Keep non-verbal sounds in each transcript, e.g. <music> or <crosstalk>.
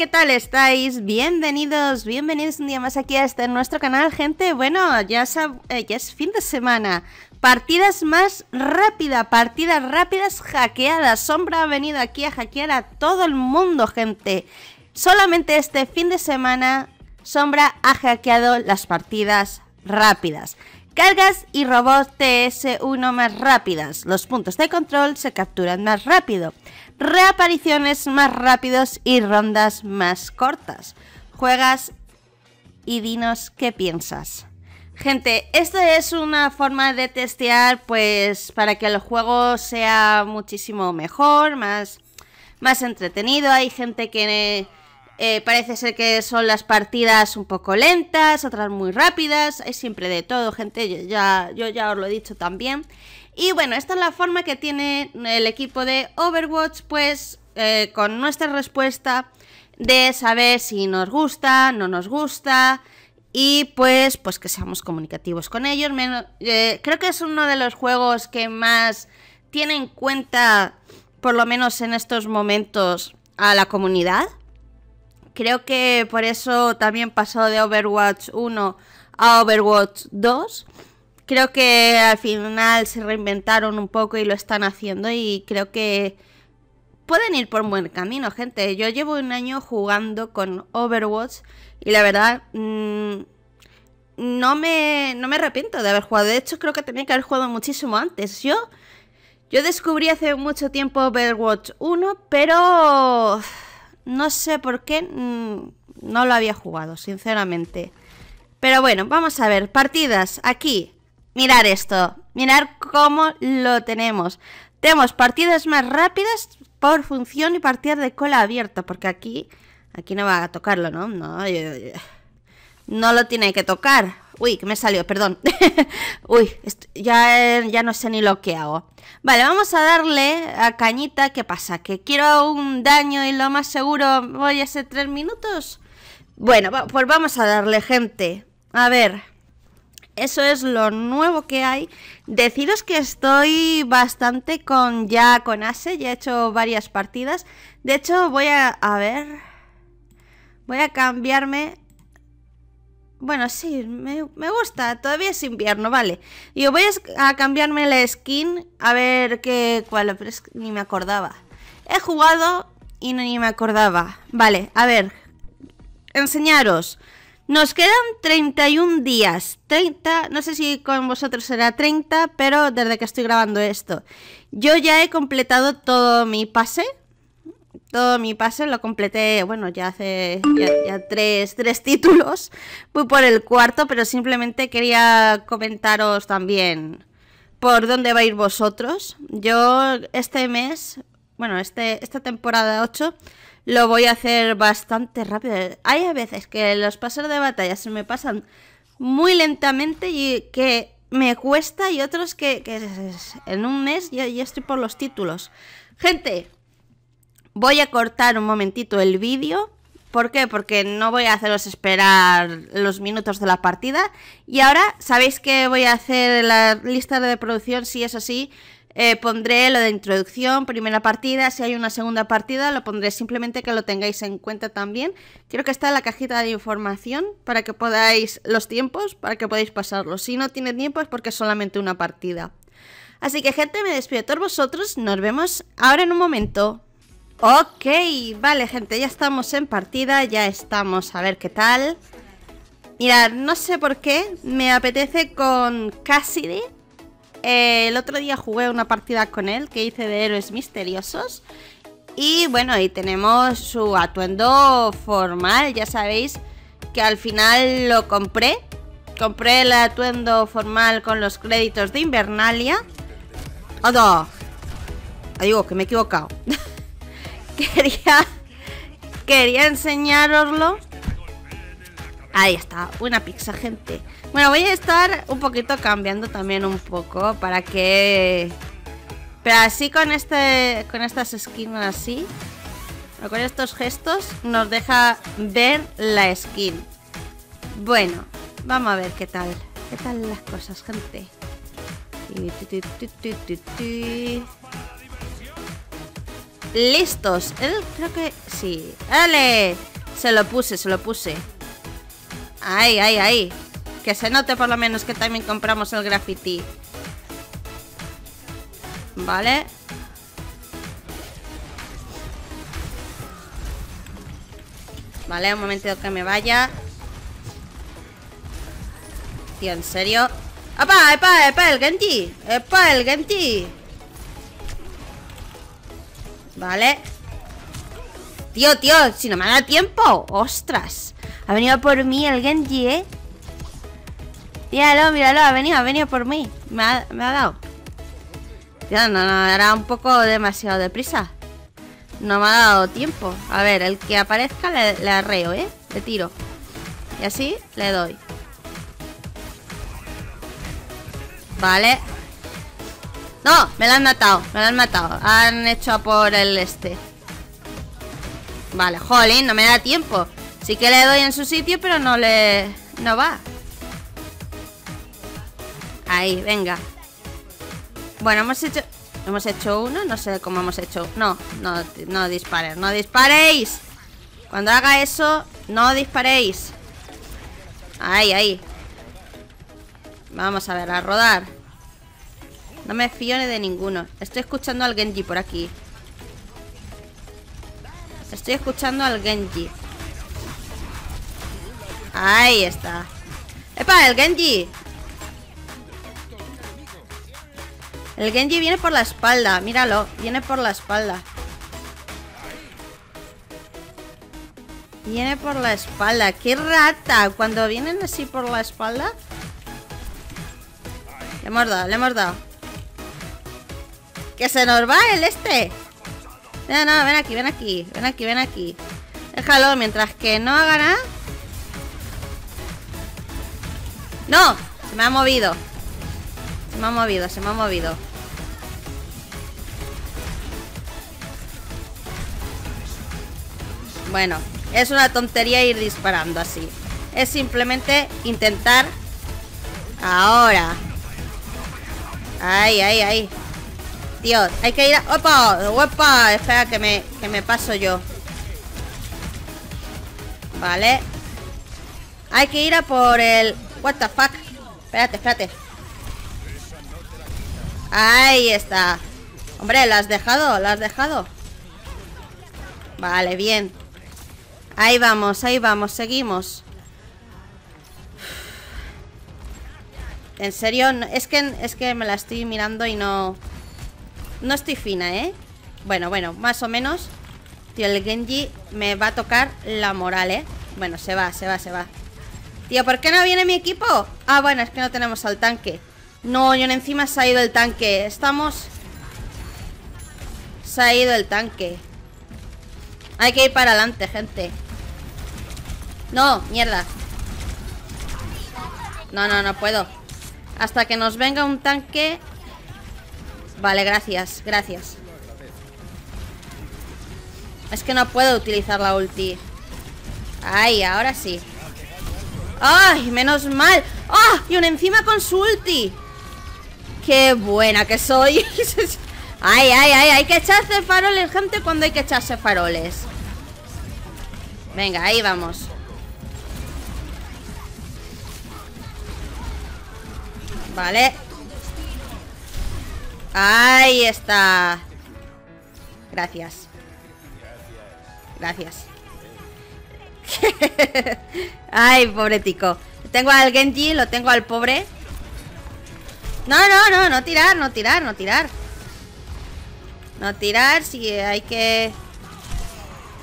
¿qué tal estáis? Bienvenidos, bienvenidos un día más aquí a este nuestro canal, gente. Bueno, ya, eh, es fin de semana. Partidas más rápidas, partidas rápidas hackeadas. Sombra ha venido aquí a hackear a todo el mundo, gente. Solamente este fin de semana, Sombra ha hackeado las partidas rápidas. Cargas y robots TS1 más rápidas. Los puntos de control se capturan más rápido. Reapariciones más rápidos y rondas más cortas. Juegas y dinos qué piensas. Gente, esto es una forma de testear pues para que el juego sea muchísimo mejor, más, más entretenido. Hay gente que eh, parece ser que son las partidas un poco lentas, otras muy rápidas. Hay siempre de todo, gente. Ya, yo ya os lo he dicho también. Y bueno, esta es la forma que tiene el equipo de Overwatch, pues eh, con nuestra respuesta de saber si nos gusta, no nos gusta y pues, pues que seamos comunicativos con ellos. Eh, creo que es uno de los juegos que más tiene en cuenta, por lo menos en estos momentos, a la comunidad. Creo que por eso también pasó de Overwatch 1 a Overwatch 2. Creo que al final se reinventaron un poco y lo están haciendo y creo que pueden ir por un buen camino, gente. Yo llevo un año jugando con Overwatch y la verdad mm, no, me, no me arrepiento de haber jugado. De hecho, creo que tenía que haber jugado muchísimo antes. Yo, yo descubrí hace mucho tiempo Overwatch 1, pero no sé por qué mm, no lo había jugado, sinceramente. Pero bueno, vamos a ver, partidas aquí. Mirar esto, mirar cómo lo tenemos. Tenemos partidas más rápidas por función y partidas de cola abierta, porque aquí, aquí no va a tocarlo, ¿no? No, no lo tiene que tocar. Uy, que me salió, perdón. <laughs> Uy, ya, ya no sé ni lo que hago. Vale, vamos a darle a cañita. ¿Qué pasa? ¿Que quiero un daño y lo más seguro voy a ser tres minutos? Bueno, pues vamos a darle, gente. A ver. Eso es lo nuevo que hay. Deciros que estoy bastante con ya con Ase. Ya he hecho varias partidas. De hecho, voy a... A ver... Voy a cambiarme bueno, sí, me, gusta. Todavía es invierno, vale. Y voy a, cambiarme la skin a ver qué cuál, es ni me acordaba. He jugado y ni me acordaba. Vale, a ver. Enseñaros. Nos quedan 31 días. 30, no sé si con vosotros será 30, pero desde que estoy grabando esto. Yo ya he completado todo mi pase todo mi pase lo completé, bueno, ya hace ya, tres, tres, títulos. Voy por el cuarto, pero simplemente quería comentaros también por dónde va a ir vosotros. Yo este mes, bueno, este, esta temporada 8 lo voy a hacer bastante rápido. Hay a veces que los pasos de batalla se me pasan muy lentamente y que me cuesta y otros que, en un mes ya, ya estoy por los títulos. Gente, Voy a cortar un momentito el vídeo. ¿Por qué? Porque no voy a haceros esperar los minutos de la partida. Y ahora, ¿sabéis que voy a hacer la lista de producción? Si es así, eh, pondré lo de introducción, primera partida. Si hay una segunda partida, lo pondré simplemente que lo tengáis en cuenta también. Quiero que está en la cajita de información para que podáis los tiempos, para que podáis pasarlos. Si no tiene tiempo es porque es solamente una partida. Así que gente, me despido de todos vosotros. Nos vemos ahora en un momento. Ok, vale gente, ya estamos en partida, ya estamos a ver qué tal. Mirad, no sé por qué, me apetece con Cassidy. Eh, el otro día jugué una partida con él que hice de héroes misteriosos. Y bueno, ahí tenemos su atuendo formal, ya sabéis que al final lo compré. Compré el atuendo formal con los créditos de Invernalia. ¡Oh, Digo, que me he equivocado. <laughs> quería, quería. Ahí está, una pizza, gente. Bueno, voy a estar un poquito cambiando también un poco para que... Pero así con este con estas skins así, con estos gestos, nos deja ver la skin. Bueno, vamos a ver qué tal. ¿Qué tal las cosas, gente? Listos. creo que sí. ¡Dale! Se lo puse, se lo puse. Ahí, ahí, ahí. Que se note por lo menos que también compramos el graffiti. Vale. Vale, un momento que me vaya. Tío, ¿en serio? ¡Epa, epa, epa, el Genji! ¡Epa, el Genji! Vale. Tío, tío, si no me da tiempo. ¡Ostras! Ha venido por mí el Genji, ¿eh? Míralo, míralo, ha venido, ha venido por mí. Me ha, dado. Tío, no, no, era un poco demasiado deprisa. No me ha dado tiempo. A ver, el que aparezca le, arreo, ¿eh? Le tiro. Y así le doy. Vale. No, me lo han matado. Me lo han matado. Han hecho por el este. Vale, jolín, no me da tiempo. Sí que le doy en su sitio, pero no le... No va. Ahí, venga. Bueno, hemos hecho... Hemos hecho uno, no sé cómo hemos hecho. No, no, no dispares, no disparéis. Cuando haga eso, no disparéis. Ahí, ahí. Vamos a ver, a rodar. No me fío ni de ninguno. Estoy escuchando al Genji por aquí. Estoy escuchando al Genji. Ahí está. ¡Epa, el Genji! El Genji viene por la espalda, míralo, viene por la espalda. Viene por la espalda. ¡Qué rata! Cuando vienen así por la espalda. Le hemos dado, le hemos dado. ¡Que se nos va el este! No, no, ven aquí, ven aquí, ven aquí, ven aquí. Déjalo, mientras que no haga nada. ¡No! Se me ha movido. Se me ha movido, se me ha movido. Bueno, es una tontería ir disparando así. Es simplemente intentar... Ahora. Ahí, ahí, ahí. Tío, hay que ir a... ¡Opa! ¡Opa! Espera que me, que me paso yo. Vale. Hay que ir a por el... What the fuck. Espérate, espérate. Ahí está. Hombre, ¿la has dejado? ¿La has dejado? Vale, bien. Ahí vamos, ahí vamos, seguimos. En serio, es que, es que me la estoy mirando y no... No estoy fina, ¿eh? Bueno, bueno, más o menos. Tío, el Genji me va a tocar la moral, ¿eh? Bueno, se va, se va, se va. Tío, ¿por qué no viene mi equipo? Ah, bueno, es que no tenemos al tanque. No, y encima se ha ido el tanque. Estamos... Se ha ido el tanque. Hay que ir para adelante, gente. No, mierda. No, no, no puedo. Hasta que nos venga un tanque. Vale, gracias, gracias. Es que no puedo utilizar la ulti. Ay, ahora sí. ¡Ay, menos mal! ¡Ah! y una encima con su ulti. ¡Qué buena que soy! <laughs> ¡Ay, ay, ay! Hay que echarse faroles, gente, cuando hay que echarse faroles. Venga, ahí vamos. Vale. Ahí está. Gracias. Gracias. <laughs> Ay, pobre tico. Tengo al Genji, lo tengo al pobre. No, no, no, no tirar, no tirar, no tirar. No tirar, si hay que...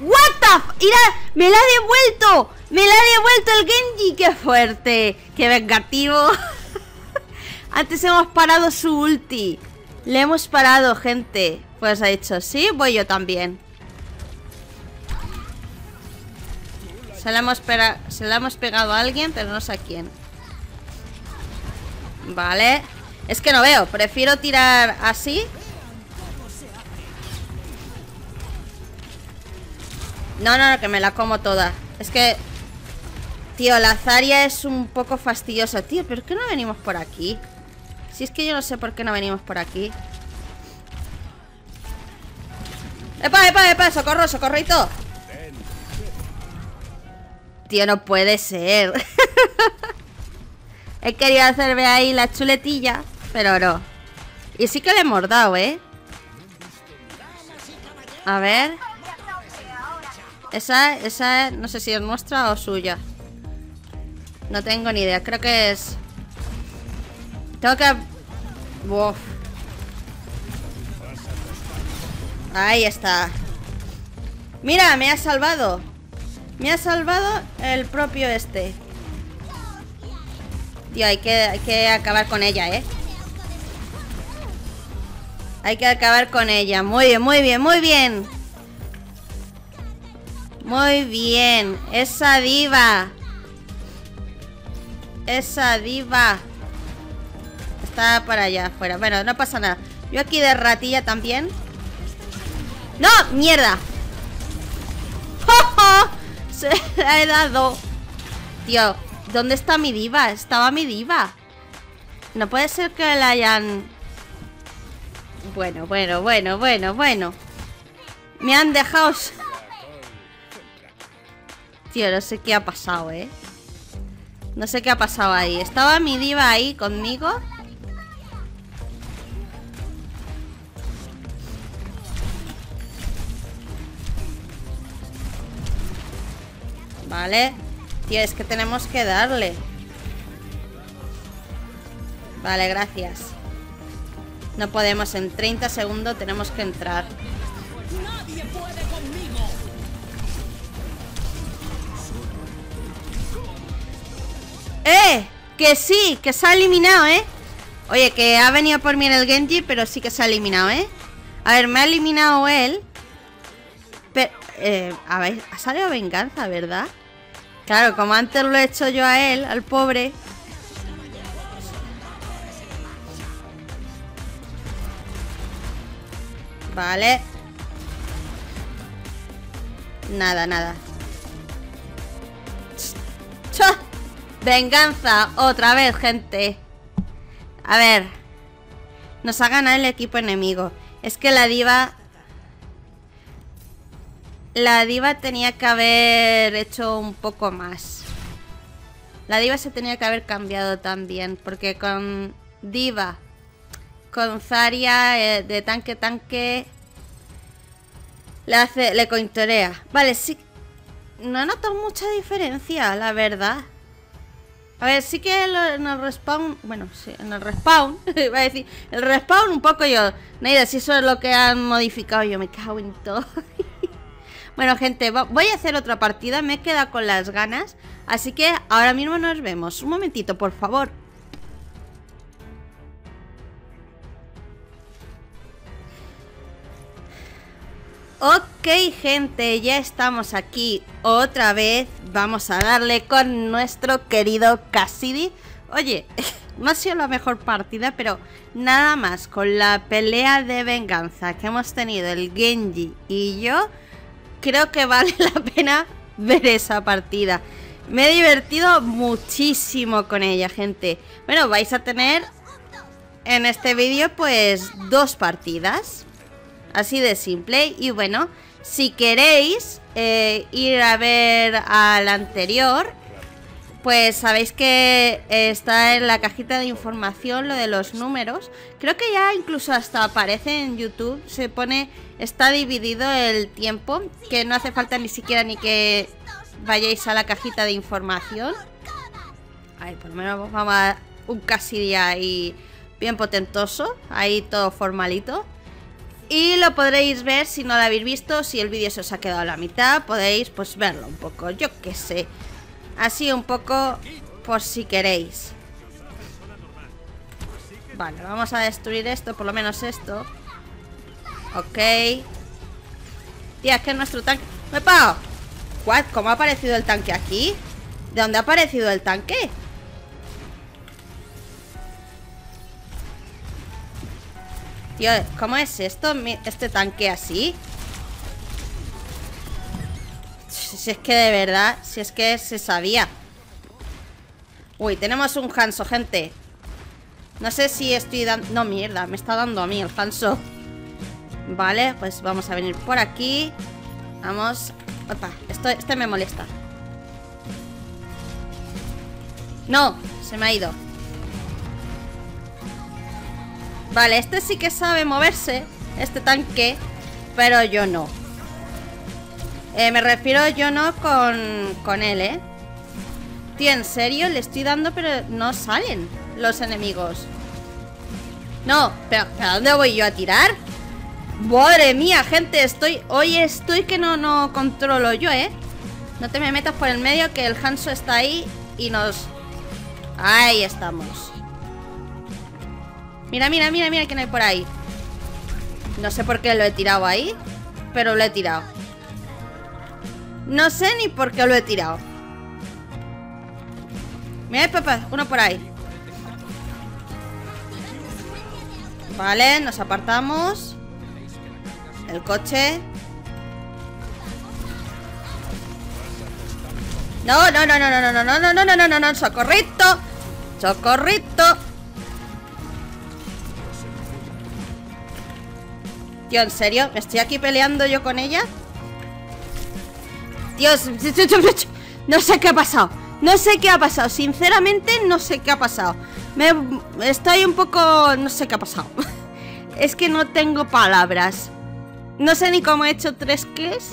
¡What the ¡Mira! ¡Me la ha devuelto! ¡Me la ha devuelto el Genji! ¡Qué fuerte! ¡Qué vengativo! <laughs> Antes hemos parado su ulti. Le hemos parado, gente. Pues ha dicho, sí, voy yo también. Se la hemos, se la hemos pegado a alguien, pero no sé a quién. Vale. Es que no veo. Prefiero tirar así. No, no, no, que me la como toda. Es que... Tío, la Zaria es un poco fastidiosa. Tío, ¿pero qué no venimos por aquí? Si es que yo no sé por qué no venimos por aquí. ¡Epa, epa, epa! ¡Socorro, socorrito! Tío, no puede ser. <laughs> He querido hacerme ahí la chuletilla, pero no. Y sí que le hemos dado, ¿eh? A ver. Esa, esa, no sé si es nuestra o suya. No tengo ni idea. Creo que es... Tengo que... Ahí está. Mira, me ha salvado. Me ha salvado el propio este. Tío, hay que, hay que acabar con ella, ¿eh? Hay que acabar con ella. Muy bien, muy bien, muy bien. Muy bien. Esa diva. Esa diva. Está para allá afuera. Bueno, no pasa nada. Yo aquí de ratilla también. ¡No! ¡Mierda! ¡Oh, Se <laughs> la he dado. Tío, ¿dónde está mi diva? Estaba mi diva. No puede ser que la hayan... Bueno, bueno, bueno, bueno, bueno. Me han dejado... Tío, no sé qué ha pasado, ¿eh? No sé qué ha pasado ahí. ¿Estaba mi diva ahí conmigo? Vale. Tío, es que tenemos que darle. Vale, gracias. No podemos, en 30 segundos tenemos que entrar. ¡Eh! Que sí, que se ha eliminado, ¿eh? Oye, que ha venido por mí en el Genji, pero sí que se ha eliminado, ¿eh? A ver, me ha eliminado él. Pero, eh, a ver, ha salido venganza, ¿verdad? Claro, como antes lo he hecho yo a él, al pobre. Vale. Nada, nada. ¡Cha! Venganza, otra vez, gente. A ver. Nos ha ganado el equipo enemigo. Es que la diva la diva tenía que haber hecho un poco más. La diva se tenía que haber cambiado también, porque con diva, con Zaria eh, de tanque tanque, le hace, le cointorea. Vale, sí, no noto mucha diferencia, la verdad. A ver, sí que en el respawn, bueno, sí, en el respawn, <laughs> iba a decir, el respawn un poco yo, Neida, si eso es lo que han modificado, yo me cago en todo. <laughs> Bueno, gente, voy a hacer otra partida. Me he quedado con las ganas. Así que ahora mismo nos vemos. Un momentito, por favor. Ok, gente, ya estamos aquí otra vez. Vamos a darle con nuestro querido Cassidy. Oye, <laughs> no ha sido la mejor partida, pero nada más con la pelea de venganza que hemos tenido el Genji y yo creo que vale <laughs> la pena ver esa partida. Me he divertido muchísimo con ella, gente. Bueno, vais a tener en este vídeo pues dos partidas. Así de simple. Y bueno, si queréis eh, ir a ver al anterior, pues sabéis que está en la cajita de información lo de los números. Creo que ya incluso hasta aparece en YouTube. Se pone, está dividido el tiempo. Que no hace falta ni siquiera ni que vayáis a la cajita de información. A ver, por lo menos vamos a un casi día ahí bien potentoso. Ahí todo formalito. Y lo podréis ver si no lo habéis visto. Si el vídeo se os ha quedado a la mitad, podéis pues verlo un poco. Yo qué sé. Así un poco por si queréis. Vale, vamos a destruir esto, por lo menos esto. Ok. Tía, es que nuestro tanque... ¡Epa! ¿Cómo ha aparecido el tanque aquí? ¿De dónde ha aparecido el tanque? ¿Cómo es esto? Este tanque así Si es que de verdad, si es que se sabía. Uy, tenemos un Hanso, gente. No sé si estoy dando... No, mierda, me está dando a mí el Hanso. Vale, pues vamos a venir por aquí. Vamos. Opa, esto, este me molesta. No, se me ha ido. Vale, este sí que sabe moverse, este tanque, pero yo no. Eh, me refiero yo no con, con él, ¿eh? Tío, en serio, le estoy dando, pero no salen los enemigos. No, pero ¿a dónde voy yo a tirar? Madre mía, gente, estoy... Hoy estoy que no, no controlo yo, ¿eh? No te me metas por el medio que el Hanso está ahí y nos... Ahí estamos. Mira, mira, mira, mira quién hay por ahí. No sé por qué lo he tirado ahí, pero lo he tirado. No sé ni por qué lo he tirado. Mira, papá, uno por ahí. Vale, nos apartamos. El coche. No, no, no, no, no, no, no, no, no, no, no, no, no, no, socorrito. Socorrito. Tío, ¿en serio? ¿Me estoy aquí peleando yo con ella? Dios, <laughs> no sé qué ha pasado. No sé qué ha pasado. Sinceramente, no sé qué ha pasado. Me estoy un poco... No sé qué ha pasado. <laughs> es que no tengo palabras. No sé ni cómo he hecho tres kills.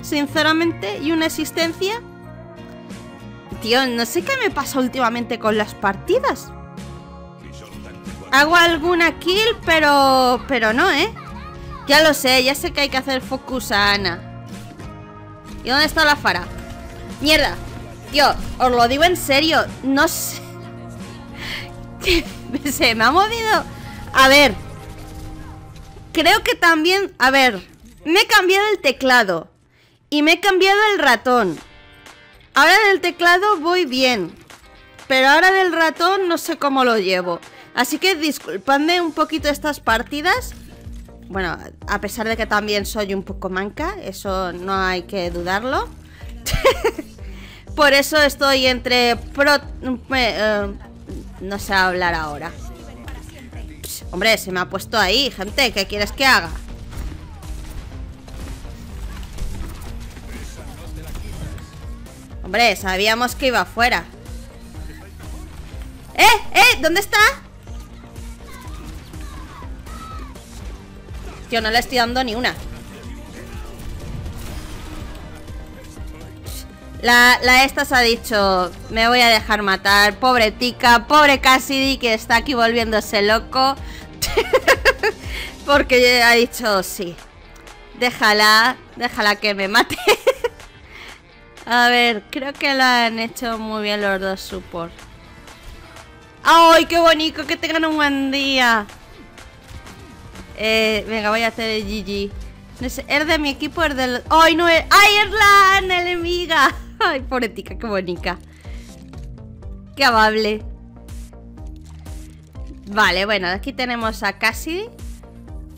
Sinceramente, y una existencia. Tío, no sé qué me pasa últimamente con las partidas. Hago alguna kill, pero... Pero no, ¿eh? Ya lo sé, ya sé que hay que hacer focus a Ana. ¿Y dónde está la Fara? ¡Mierda! Tío, os lo digo en serio. No sé... <laughs> Se me ha movido... A ver... Creo que también... A ver... Me he cambiado el teclado. Y me he cambiado el ratón. Ahora del teclado voy bien. Pero ahora del ratón no sé cómo lo llevo. Así que disculpadme un poquito estas partidas. Bueno, a pesar de que también soy un poco manca, eso no hay que dudarlo. <laughs> Por eso estoy entre pro... Eh, no sé hablar ahora. hombre, se me ha puesto ahí, gente. ¿Qué quieres que haga? Hombre, sabíamos que iba afuera. ¡Eh! ¡Eh! ¿Dónde está? No le estoy dando ni una. La, la esta se ha dicho, me voy a dejar matar. Pobre Tika, pobre Cassidy que está aquí volviéndose loco. <laughs> Porque ha dicho, sí. Déjala, déjala que me mate. <laughs> a ver, creo que lo han hecho muy bien los dos support. ¡Ay, qué bonito! Que tengan un buen día. Eh, venga, voy a hacer el GG. No sé, ¿es de mi equipo? ¿Es del...? ¡Ay, no es! ¡Ay, es enemiga! <laughs> ¡Ay, pobretica, qué bonita! ¡Qué amable! Vale, bueno, aquí tenemos a Cassidy.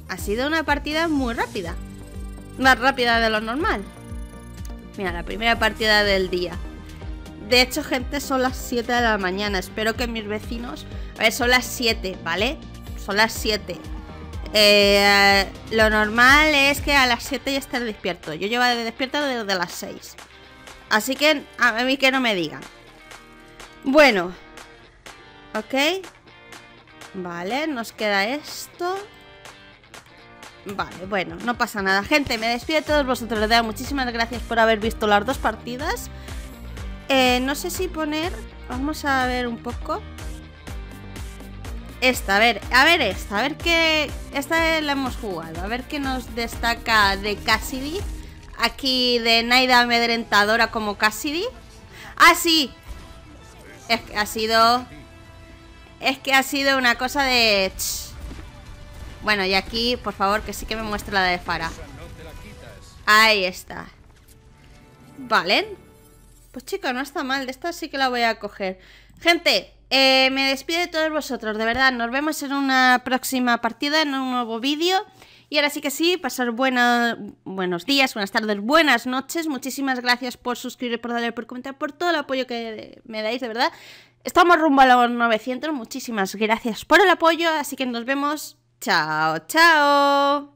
Ha sido una partida muy rápida. Más rápida de lo normal. Mira, la primera partida del día. De hecho, gente, son las 7 de la mañana. Espero que mis vecinos... A ver, son las 7, ¿vale? Son las 7. Eh, lo normal es que a las 7 ya esté despierto. Yo llevo de despierto desde las 6. Así que a mí que no me digan. Bueno. Ok. Vale, nos queda esto. Vale, bueno, no pasa nada. Gente, me despido de todos vosotros. Les doy muchísimas gracias por haber visto las dos partidas. Eh, no sé si poner... Vamos a ver un poco. Esta, a ver, a ver esta, a ver qué... Esta la hemos jugado, a ver qué nos destaca de Cassidy. Aquí de Naida amedrentadora como Cassidy. ¡Ah, sí! Es que ha sido... Es que ha sido una cosa de... Bueno, y aquí, por favor, que sí que me muestre la de Fara. Ahí está. Vale. Pues chico, no está mal. De esta sí que la voy a coger. Gente, eh, me despido de todos vosotros, de verdad. Nos vemos en una próxima partida, en un nuevo vídeo. Y ahora sí que sí, pasar buenos días, buenas tardes, buenas noches. Muchísimas gracias por suscribir, por darle, por comentar, por todo el apoyo que me dais, de verdad. Estamos rumbo a los 900. Muchísimas gracias por el apoyo. Así que nos vemos. Chao, chao.